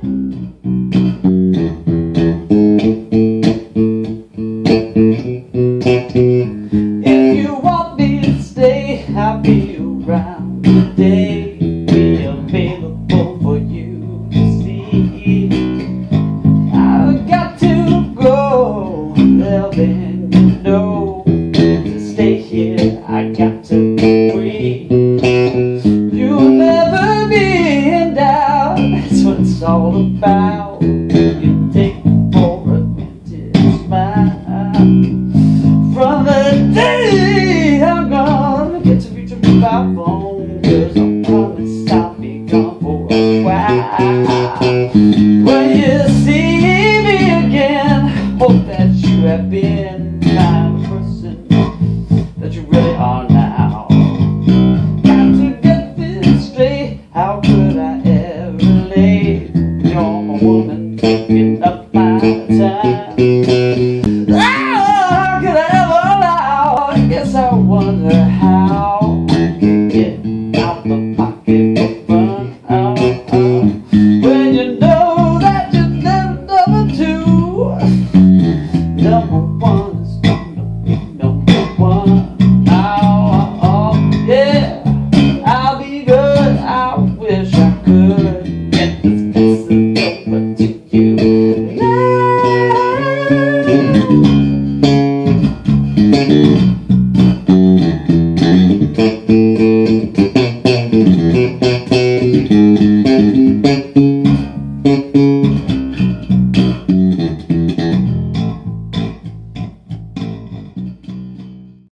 If you want me to stay happy around the day, be available for you to see. I've got to go, then you know. all about. You take for a minute, smile. casa.